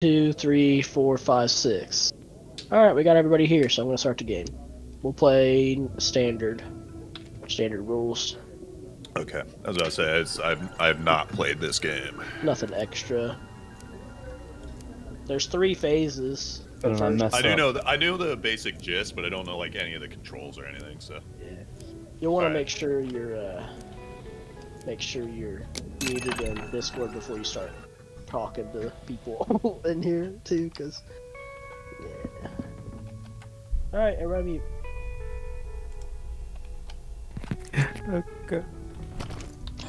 two, three, four, five, six. All right, we got everybody here, so I'm gonna start the game. We'll play standard, standard rules. Okay, As I was about to say it's, I've I've not played this game. Nothing extra. There's three phases. I don't know, I First- messed I do know the, I knew the basic gist, but I don't know like any of the controls or anything. So yeah, You'll want to Alright. make sure you're uh, make sure you're muted in Discord before you start talking to people in here too, because yeah. All right, everybody mute. Okay.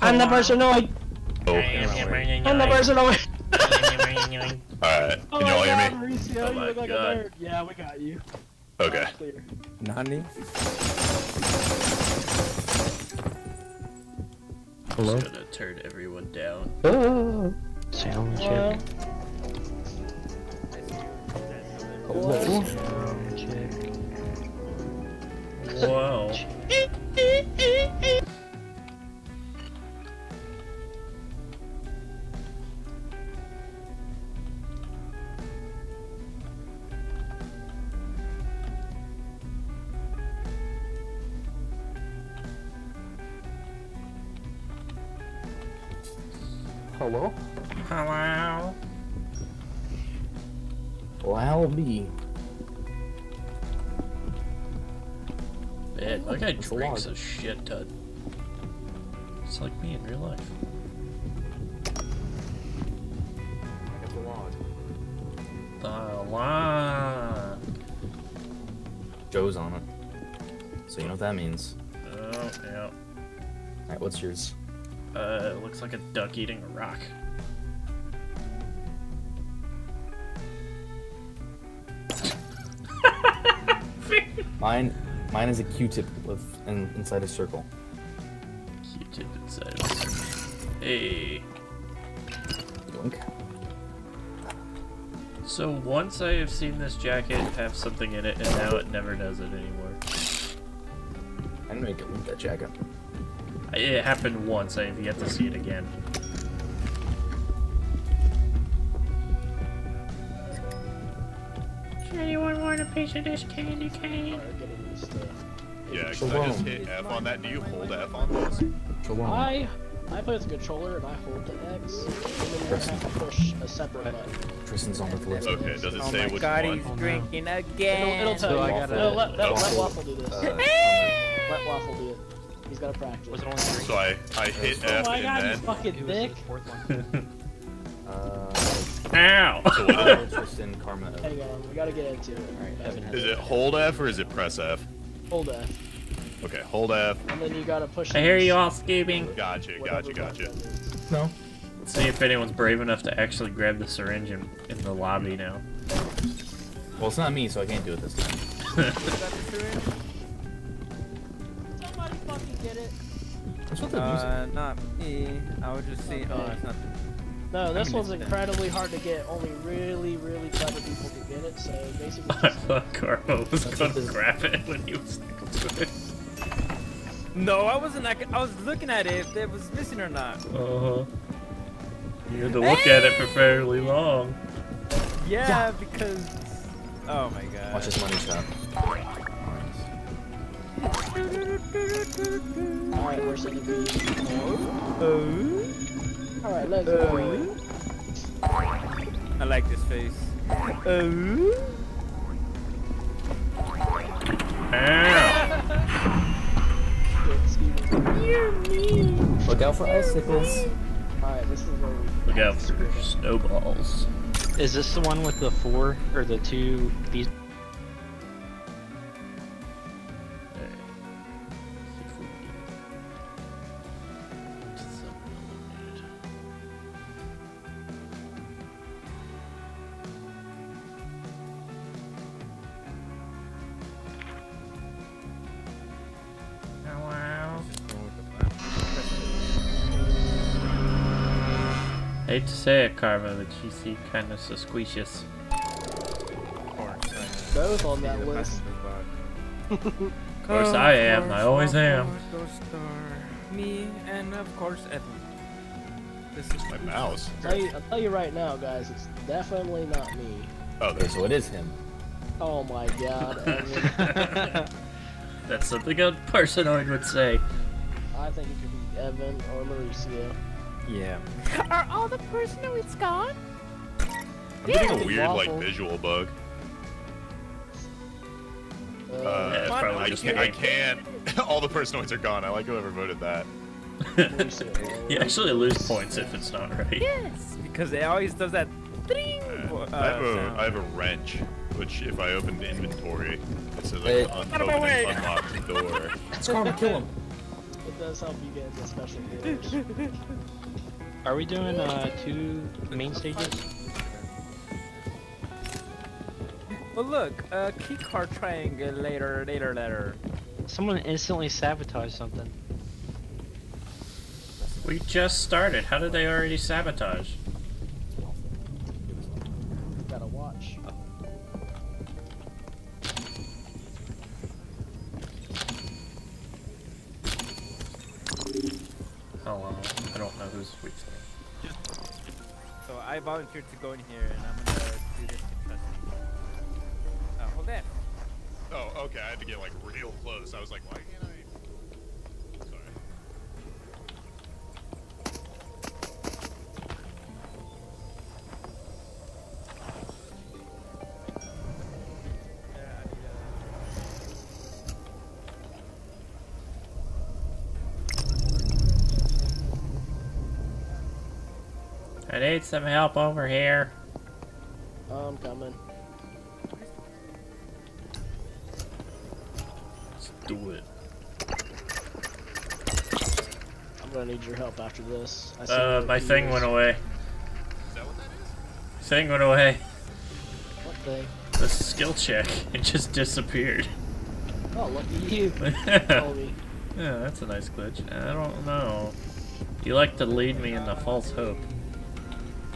I'm the personoid. oh, I'm the person personoid. all right, Oh can y'all my hear me? Oh Mauricio, Oh you my look like God. a oh nerd. Yeah, we got you. Okay. Clear. Nani? Hello? Just gonna turn everyone down. Oh. Sound check. Hello? Sound check. Wow. Drinks a shit ton. It's like me in real life. The la. Joe's on it. So you know what that means. Oh, yeah. Alright, what's yours? Uh, it looks like a duck eating a rock. Mine mine is a Q-tip with in, inside a circle. Q-tip inside of it. Hey. Yoink. So once I have seen this jacket have something in it, and now it never does it anymore. I didn't make it with that jacket. It happened once, I have yet to see it again. Want a piece of this candy cane? Alright, getting used to- Yeah, 'cause I just hit F on that. Do you hold F on this? Shalom. I I play with the controller and I hold the X, and then you have to push a separate button. Tristan's on the list. Okay, does it Oh say my which god, one? he's drinking It'll, again. it'll tell So you. I gotta- no, let, let, let Oh. Waffle do this. Uh, Let Waffle do it. He's got to practice. Was it only three? So I I hit oh F my and god, you then. fucking Who was dick. the uh, Ow! So what is it? Karma. Hang on, we gotta get into it. Alright, Evan has Is it hold F or is it press F? Hold F. Okay, hold F. And then you gotta push I hear you all screaming. Gotcha, whatever gotcha, gotcha. button that is. No. Let's see if anyone's brave enough to actually grab the syringe in, in the lobby now. Well, it's not me, so I can't do it this time. Somebody fucking get it. What's with the music? Uh, not me. I was just saying. Oh, it's not. No, this mean, one's it's- incredibly hard to get. Only really, really clever people can get it. So basically, I thought Carlo was gonna what grab it when he was next to it. No, I wasn't. I, I was looking at it if it was missing or not. Uh-huh. You had to look at it for fairly long. Yeah, because. Oh my god. Watch this money shot. all right, we're singing B. Oh. All right, let's go. Uh, I like this face. Oh. Ow! Excuse me. Look out for icicles. All right, this is where. Look out for snowballs. Is this the one with the four or the two bees? To say it, Karma, but you seem kind of suspicious. Both on that list. Of course I am, I always am. Me and of course Evan. This is My mouse. I'll tell you, I'll tell you right now, guys, it's definitely not me. Oh, Okay, there's so it is him. Oh my god, Evan. That's something a personoid would say. I think it could be Evan or Mauricio. Yeah. Are all the personoids gone? I'm getting a Yeah. weird like visual bug. Uh, Uh, it's probably I just can't. I can't. All the personoids are gone. I like whoever voted that. You actually lose points if it's not right. Yes. Because it always does that. Ding! Uh, uh, I have a sound. I have a wrench, which if I open the inventory, it says I Wait. can un- Out of my open and unlock the door. It's Karma, kill him. It does help you get the special doors. Are we doing uh two main stages? Well, look, uh, keycard later, later, later. Someone instantly sabotaged something. We just started. How did they already sabotage? Volunteered to go in here, and I'm gonna do this me. Uh, hold that. Oh, okay. I had to get like real close. I was like, why some help over here. I'm coming. Let's do it. I'm gonna need your help after this. I see Uh, my thing keys. went away. Is that what that is? Thing went away. What thing? The skill check. It just disappeared. Oh, lucky you. yeah, Told me. that's a nice glitch. I don't know. You like to lead me into false hope.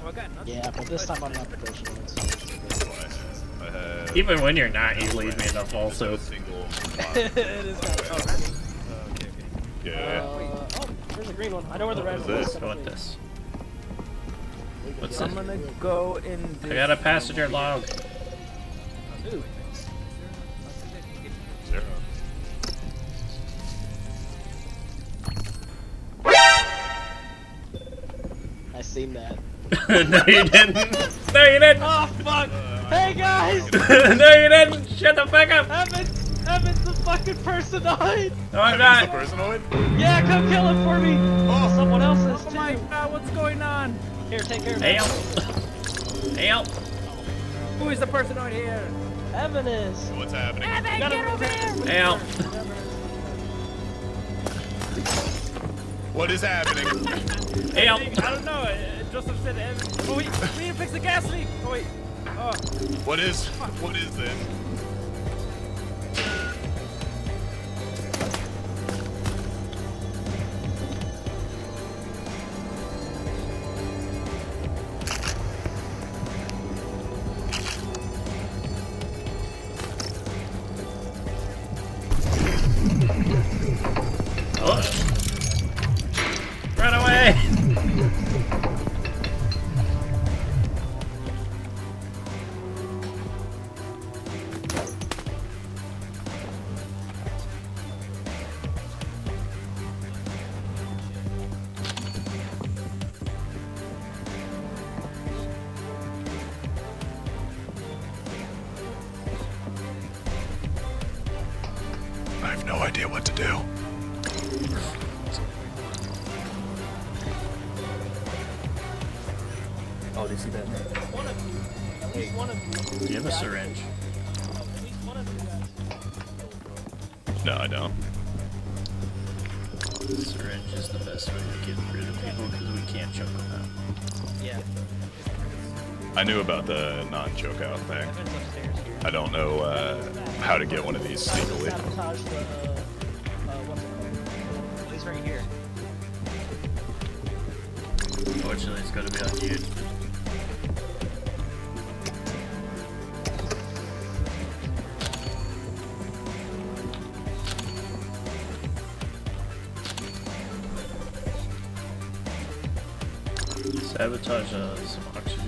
Oh, I got nothing. Yeah, but this time I'm not the personal one. so it's That's why I have Even when you're not, you lead me into false a hope. single. it is kind Oh, of that's. Oh, okay, okay. Yeah. Uh, oh, there's a green one. I know where the red What one is is. this? I want this. What's I'm this? gonna go in. This I got a passenger log. Ooh, Zero. I seen that. no, you didn't. No, you didn't. Oh fuck! Hey guys! no, you didn't. Shut the fuck up. Evan, Evan's the fucking personoid! No, I'm That not. means the personoid? Yeah, come kill him for me! Oh. Someone else is Oh too! my god, what's going on? Here, take care of Help. him. Help. Who is the personoid here? Evan is! What's happening? Evan, Gotta get over here! Help. What is happening? Help. I don't know. Evan. Oh wait, we need to fix the gas leak. Oh wait. Oh. What is? What is this? Guys. No, I. Syringe is the best way to get rid of people because we can't choke them out. Yeah. I knew about the non-choke out thing. Evan's upstairs here. I don't know uh, how to get one of these sneakily. Sabotage the, uh, uh, what's it called? He's right here. Unfortunately, it's going to be on you. Sabotage uh, some oxygen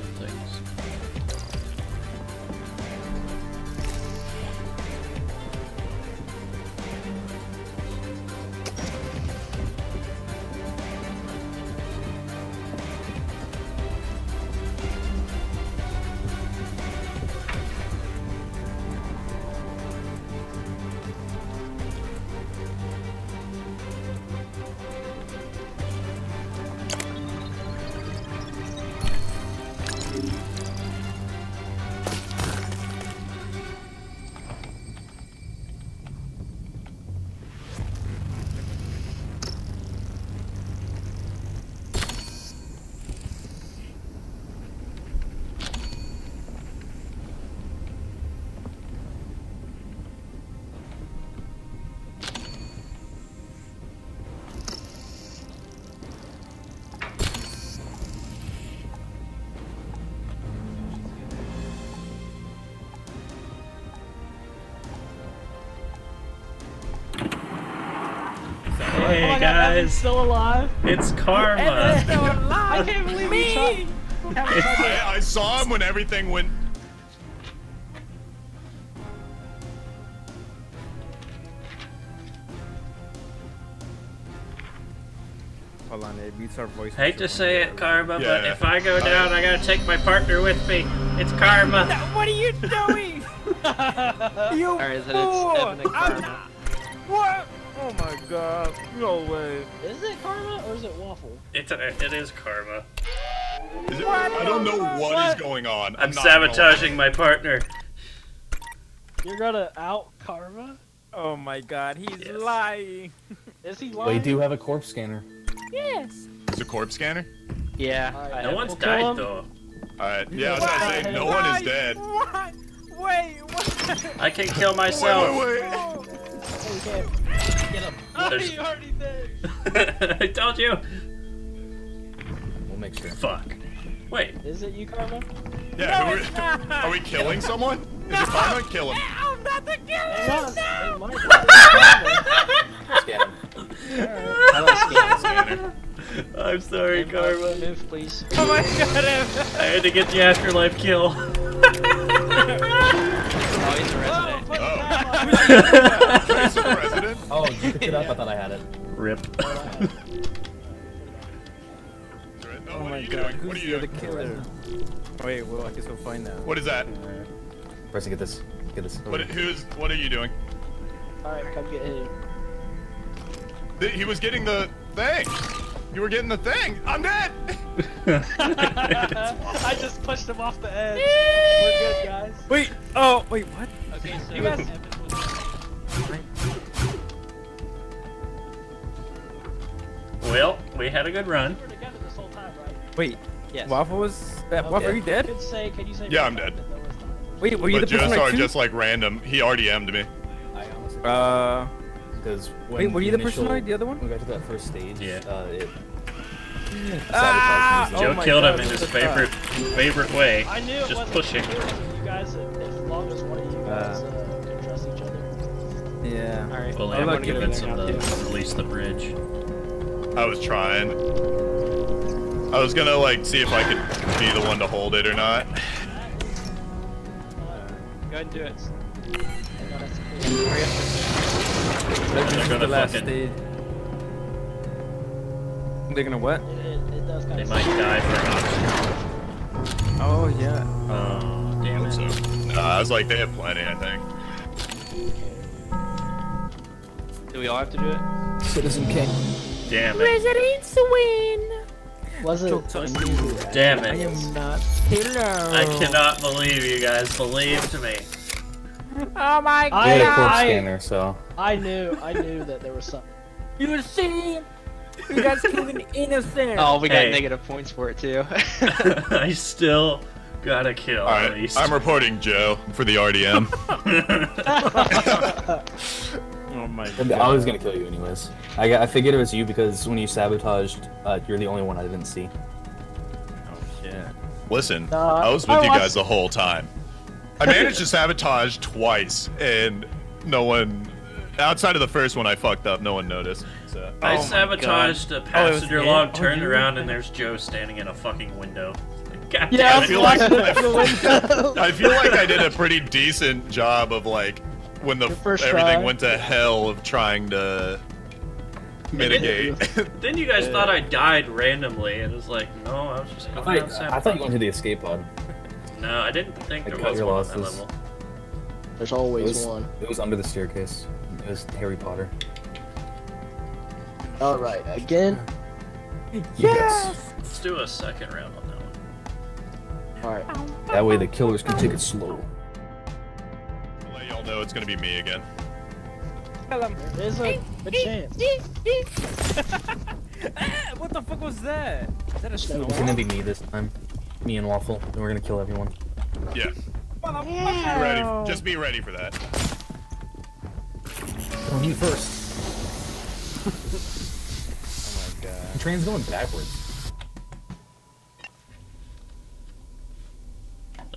Hey guys, still alive. it's Karma. Still alive. I can't believe we tried. I, I saw him when everything went. Hold on, it mutes our voice. Hate to say it, Karma, but Yeah. if I go down, I gotta take my partner with me. It's Karma. What are you doing? you Alright, then fool! it's Evan and I'm- Karma. What? Oh my god. No way. Is it Karma or is it Waffle? It's a, it is Karma. Is it, I don't know what is going on. I'm not gonna sabotaging my partner. You're gonna out Karma? Oh my god, he's Yes. lying. Is he Well, lying? you do have a corpse scanner. Yes. It's a corpse scanner. Yeah. Alright. I No one's We'll died though. Uh, Alright, yeah, I was gonna say no one is dead. What? Wait, what? I can kill myself. wait, wait. You can't. Get him. Oh, There's- he already did. I told you. We'll make sure. Fuck. Wait. Is it you, Karma? Yeah, No, who it's are, not. are we killing someone? Is it Karma? Kill him. I'm not the Hang killer. on. It might be Scan him. Karma. I like scanning. Scanner. I'm sorry, Move, Karma. Move, please. Oh my god. Evan. I had to get the afterlife kill. Oh, he's a resident. Oh. Is it president? Oh, you picked it up. I thought I had it. Rip. Oh, Oh my god, doing? who's What are the you other doing? killer? Wait, well, I guess we'll find out. What is that? Preston, get this. Get this. What? Who's? What are you doing? Alright, come get him. Th- He was getting the thing. You were getting the thing. I'm dead. I just pushed him off the edge. We're good, guys. Wait, oh, wait, what? Okay, so You guys- well, we had a good run. We were together this whole time, right? Wait, Yes. Waffle was. Uh, Waffle, are you dead? Could say, can you say? Yeah, I'm dead. Wait, were you But the person just, I sorry, just like random. He already M'd me. Uh, Because wait, were you the person initial- I the other one? We got to that first stage, Yeah. uh, it. Ah! sabotaged me. Oh Joe killed God, him in his at that. favorite favorite way. I knew it Just wasn't pushing. you, guys, as long as one of you guys Uh. uh, can trust each other. Yeah. Alright. Well, I'm I'm not gonna giving convince it him now, to too. release the bridge. I was trying. I was gonna like see if I could be the one to hold it or not. Go ahead and do it. I got us. This is gonna the last fucking- They're gonna what? They might die for oxygen. Oh yeah. Oh, damn it. So, nah, I was like, they have plenty, I think. Do we all have to do it? Citizen King. Damn it. Residents win. Was it? Joke's on was you. it- I am not killer. I cannot believe you guys believed me. Oh my god! I- We had a corpse I- scanner, so. I knew, I knew that there was something. You see? You guys killed an innocent. Oh, we got Hey. negative points for it too. I still got a kill at Alright, least. I'm reporting Joe for the RDM. Oh my I was gonna kill you anyways. I, got- I figured it was you because when you sabotaged, uh, you're the only one I didn't see. Oh shit. Listen, Nah, I was with I you guys the whole time. I managed to sabotage twice, and no one, outside of the first one I fucked up, no one noticed. so. I Oh sabotaged a Oh, it was passenger it? log, Oh, turned you around, and there's Joe standing in a fucking window. God Yeah, damn I feel like window. I feel like I did a pretty decent job of like when the first everything try. went to hell of trying to mitigate. Then you guys thought I died randomly, and it was like, no, I was just I going thought, around I thought you went to the escape pod. No, I didn't think I there cut was your one on that level. There's It always was, one. it was under the staircase. It was Harry Potter. All right, again. Yes. Let's do a second round on that one. All right. That way the killers can take it slow. I'll let know it's gonna be me again. Tell him. There's a good chance. What the fuck was that? Is that a Snow snow? It's gonna be me this time. Me and Waffle, and we're gonna kill everyone. Yeah, be ready. Just be ready for that. Oh, me first. Oh my god. The train's going backwards.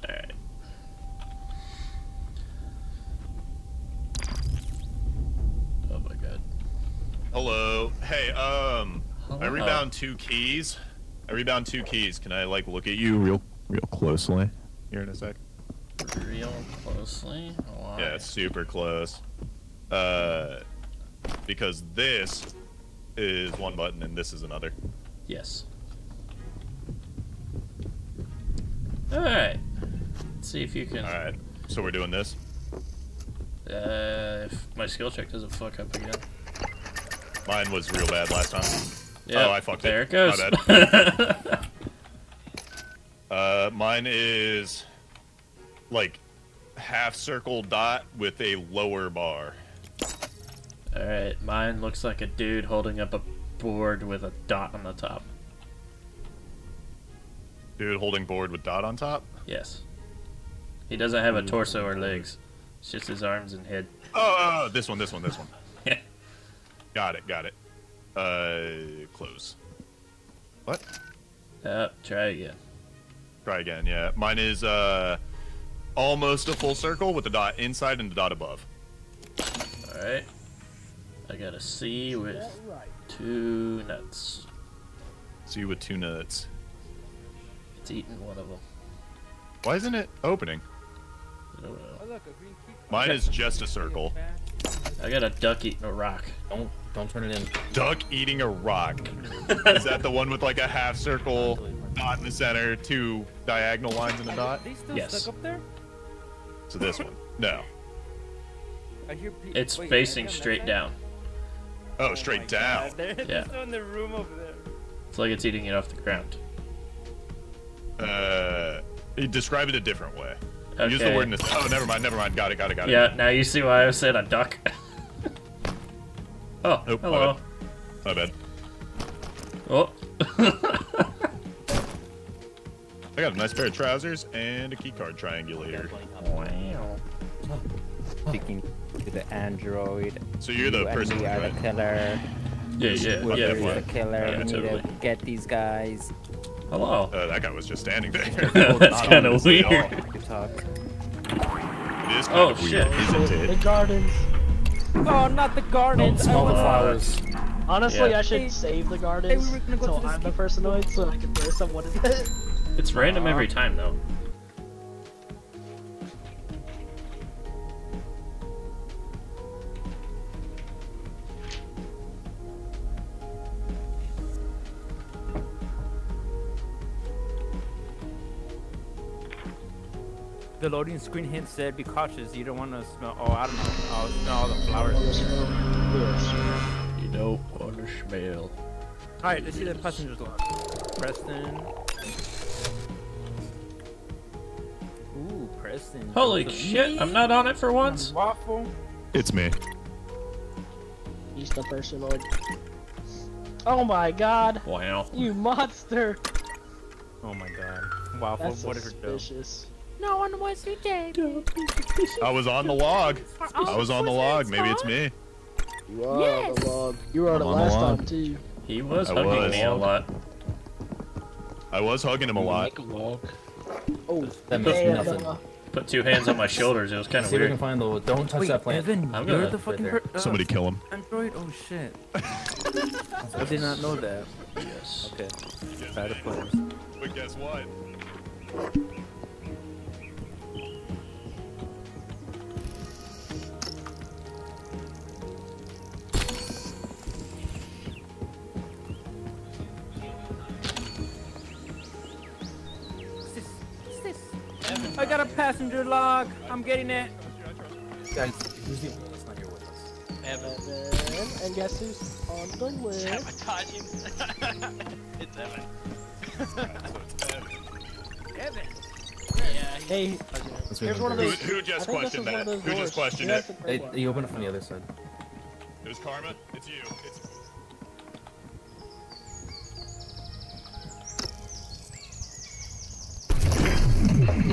Alright. Oh my god. Hello. Hey, um, I rebound two keys. I rebound two keys. Can I like look at you real, real closely here in a sec? Real closely. Why? Yeah, super close. Uh, because this is one button and this is another. Yes. Alright. Let's see if you can. All right. So we're doing this. Uh, if my skill check doesn't fuck up again. Mine was real bad last time. Yeah. Oh, I fucked there it. it My goes. Uh, mine is like half circle dot with a lower bar. Alright, mine looks like a dude holding up a board with a dot on the top. Dude holding board with dot on top. Yes. He doesn't have a torso or legs. It's just his arms and head. Oh, oh, oh, this one, this one, this one. Yeah. Got it, got it. Uh, close. What? Uh, try again. Try again. Yeah, mine is uh almost a full circle with the dot inside and the dot above. Alright. I got a C with two nuts. See with two nuts. It's eating one of them. Why isn't it opening? I don't know. Oh, look, a green key. Mine is just a circle. I got a duck eating a rock. Don't don't turn it in. Duck eating a rock. is that the one with like a half circle dot in the center, two diagonal lines in a dot? They still Yes. stuck up there? So this one. No. I hear pe- It's wait, facing are they on that straight down. Oh, straight my down. God, Yeah. still in the room over there. It's like it's eating it off the ground. Uh, describe it a different way. Use the Okay. word. In this- oh, never mind. Never mind. Got it. Got it. Got it. Yeah, now you see why I said a duck. oh, Nope, my hello. My bad. Oh. I got a nice pair of trousers and a keycard triangulator. wow. Speaking to the android. So you're the you person, and me are right? the killer. Yeah, yeah, Whoever yeah. is yeah. the killer. Yeah, we need totally. to get these guys. Hello. Uh, that guy was just standing there. That's kind of Honestly, weird. Good. It is kind Oh, of weird, shit. isn't it? The gardens. Oh, not the Don't gardens. I smell the flowers. Honestly, Yeah. I should Hey, save the gardens we were gonna go until I'm the ski- personoid so I can throw someone in it. It's random every time, though. The loading screen hint said be cautious. You don't want to smell. Oh, I don't know. I'll smell all the flowers. Yes. You don't want to smell. Alright, let's see the passengers log. Preston. Ooh, Preston. Holy shit, Lee, I'm not on it for once. Waffle. It's me. He's the personoid. Oh my god, Wow. you monster! Oh my god. Waffle, That's what is her dope? Suspicious. No one wants you dead. I was on the log. I was on the log. Maybe it's me. You are on the log. You were on I'm it the last log. time too. He was I hugging was. me a lot. I was hugging him a lot. Oh, That makes and, nothing. put two hands on my shoulders. It was kind of See if we can weird. find the. Don't touch Wait, that plant. Evan, I'm you're gonna- the fucking there. per- uh, Somebody kill him. android. Oh shit! I did not know that. Yes. Okay, bad players. But guess what? I got a passenger log. I'm getting it. Guys, who's the only one that's not here with us? Evan, and guess who's on the list? Sabotaging. it's Evan. Evan. Yeah. Hey, Let's here's one of on. Who, who just think this is questioned that? Who doors. just questioned You it? have to Hey, break one. you open it from the other side. It was Karma. It's you. It's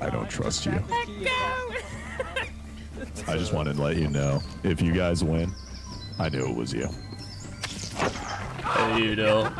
I don't trust you. grabbed the I just wanted to let you know if you guys win, I knew it was you. Hey, you know.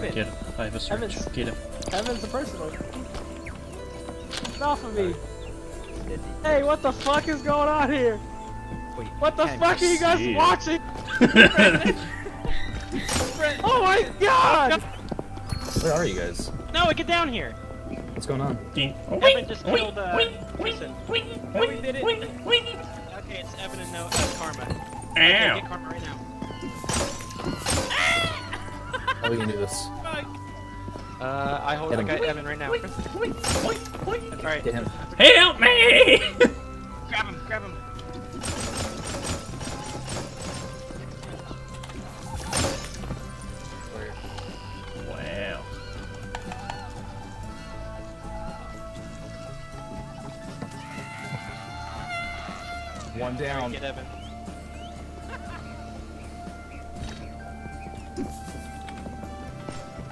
Get him. Happened? Get him. I have a search. Evans. Get him. Evan's the person. Get off of me! Hey, what the fuck is going on here? Wait, What the fuck are you guys it. watching? Oh my god! Where are you guys? No, we get down here. What's going on? Evan just killed. Uh, listen. No, we did it. Okay, it's Evan and no uh, Karma. Okay, Ow. get Karma right now. How we can do this? Uh, I hold. Get I him. got Evan right now. All right, Get him. Help me! grab him, grab him.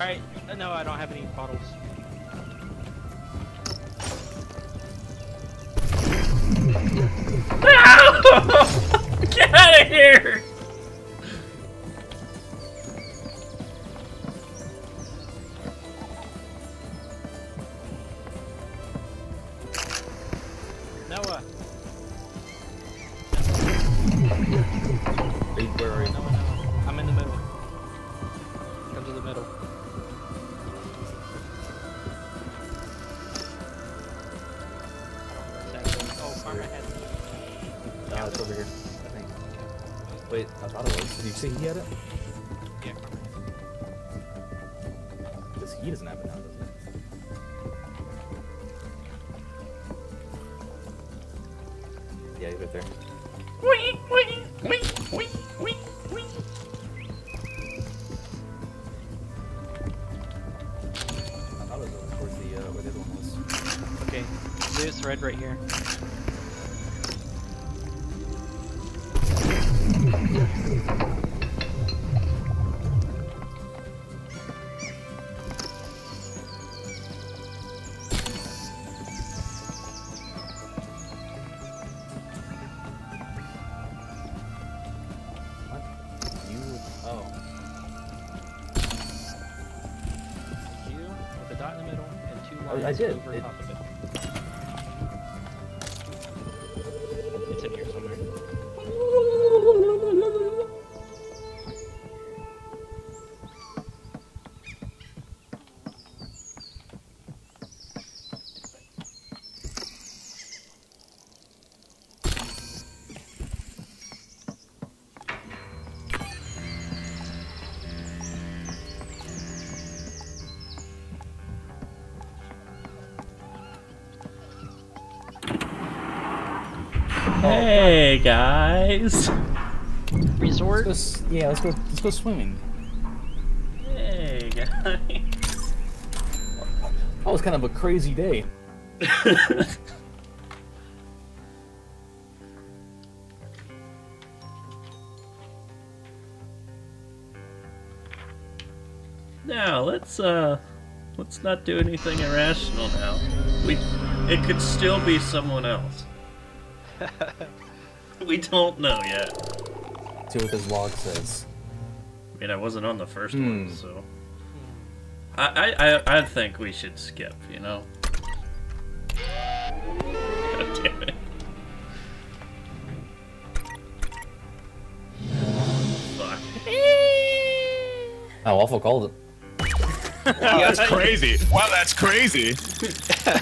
All right. uh, No, I don't have any bottles. Get out of here! Because he doesn't have it now, does he? Yeah, he's right there. I thought it was towards the, uh, where the other one was. Okay, this red right here. And two Hey guys. Resort? Let's go, yeah, let's go. Let's go swimming. Hey guys. That was kind of a crazy day. now let's uh, let's not do anything irrational now. We, it could still be someone else. we don't know yet. See what this log says. I mean, I wasn't on the first Hmm. one, so. I, I, I, I think we should skip, you know? God damn it. Fuck. Oh, Waffle called it. Wow, that's crazy. Wow, that's crazy.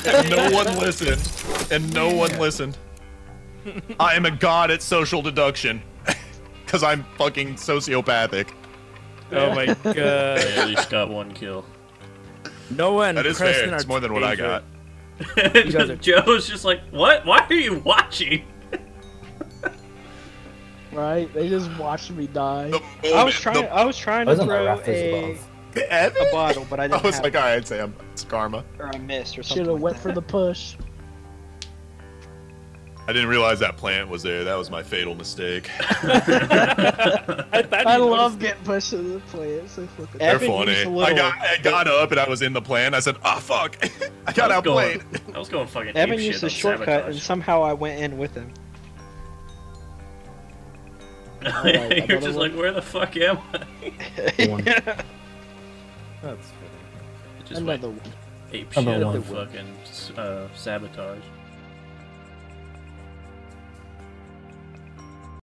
and no one listened. And no one listened. I am a god at social deduction. Because I'm fucking sociopathic. Oh my god. I at least got one kill. No one. That is Preston fair. It's more than what I got. guys are- Joe's just like, what? Why are you watching? Right? They just watched me die. The I was trying. the- I was trying to was on throw rafters a, above. a bottle, but I I didn't was have like, it, alright, Sam. It's karma. or I missed, or something. Should have like went that. for the push. I didn't realize that plant was there. That was my fatal mistake. I, thought I love noticed- getting pushed to the play. So fucking. They're Evan funny. used a I got I got up and I was in the plan. I said, "Ah, fuck! I got I was outplayed." going, I was going fucking Evan used a shortcut, sabotage. and somehow I went in with him. Alright, You're just one. like, where the fuck am I? One. That's funny. Just went Another one. ape Another shit one. fucking uh, sabotage.